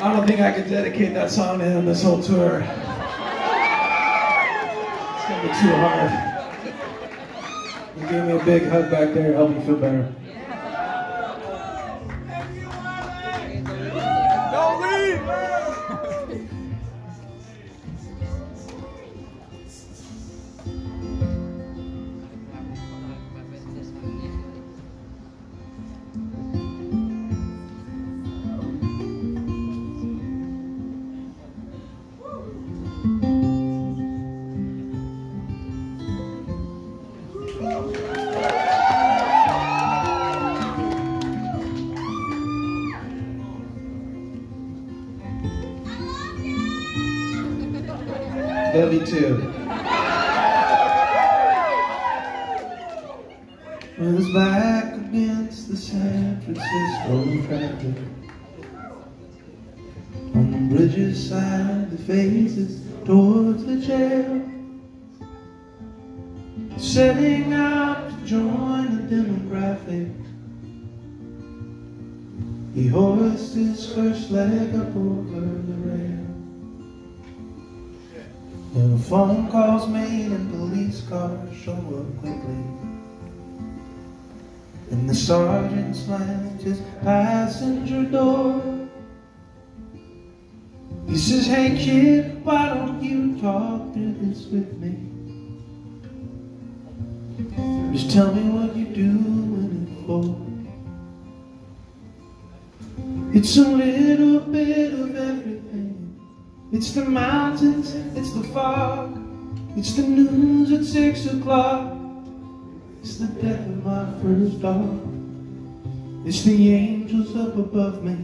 I don't think I could dedicate that song to him this whole tour. It's gonna be too hard. He gave me a big hug back there, help me feel better. Don't leave! You too. Was back against the San Francisco traffic On the bridge's side that faces towards the jail Setting out to join the demographic He hoists his first leg up over the rail the phone calls made and police cars show up quickly. And the sergeant slams his passenger door. He says, Hey kid, why don't you talk through this with me? Just tell me what you're doing it for. It's a little bit of everything. It's the mountains, it's the fog, it's the news at six o'clock, it's the death of my first dog, it's the angels up above me,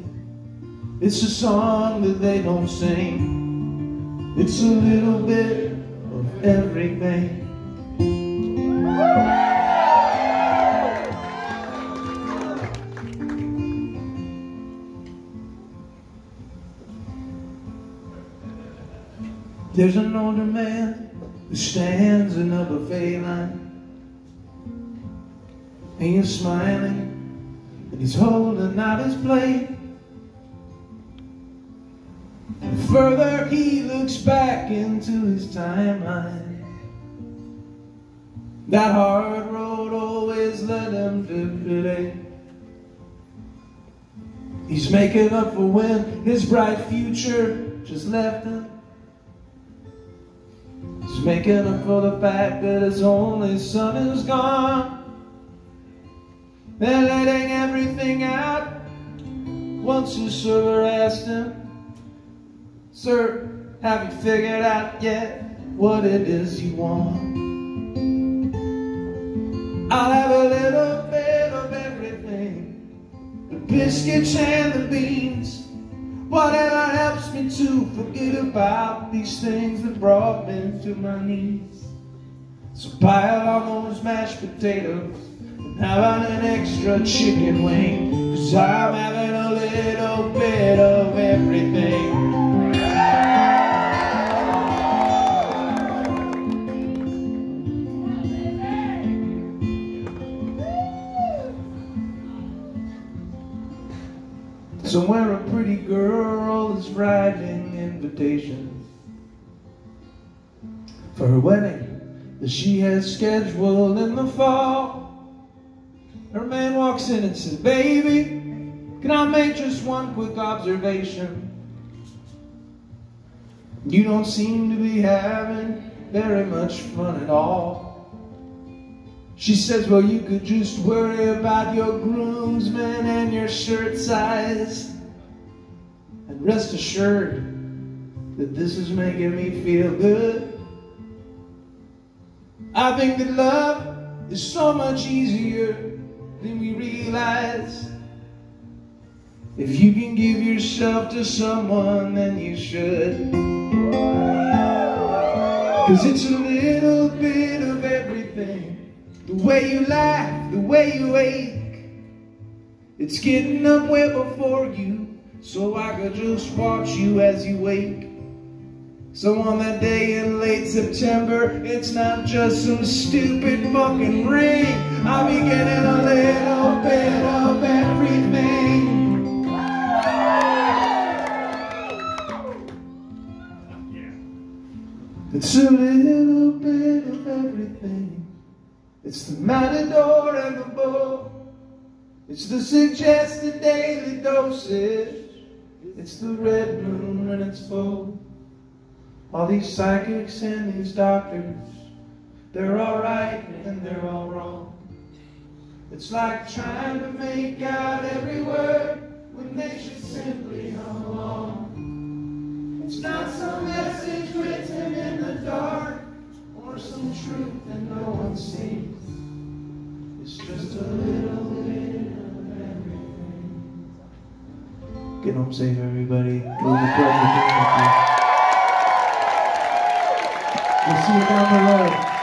it's a song that they don't sing, it's a little bit of everything. There's an older man who stands in a buffet line. And he's smiling and he's holding out his plate. The further he looks back into his timeline, that hard road always led him to today. He's making up for when his bright future just left him. Making up for the fact that his only son is gone. They're letting everything out. Once his server asked him, Sir, have you figured out yet what it is you want? I'll have a little bit of everything The biscuits and the beans Whatever helps me to forget about these things that brought me to my knees. So pile on those mashed potatoes and have an extra chicken wing. Cause I'm having a little bit of everything. So where a pretty girl is writing invitations for her wedding that she has scheduled in the fall. Her man walks in and says, Baby, can I make just one quick observation? You don't seem to be having very much fun at all. She says, well, you could just worry about your groomsmen and your shirt size. And rest assured that this is making me feel good. I think that love is so much easier than we realize. If you can give yourself to someone, then you should. Cause it's a little bit way you laugh, the way you ache. It's getting up way before you, so I could just watch you as you wake. So on that day in late September, it's not just some stupid fucking ring. I'll be getting a little bit of everything. It's a little bit of everything. It's the matador and the bull. It's the suggested daily dosage. It's the red moon when it's full. All these psychics and these doctors, they're all right and they're all wrong. It's like trying to make out every word when they should simply hum along. It's not some message written in the dark or some truth that no one sees. Get home safe, everybody. It was a pleasure being with you. We'll see you down the road.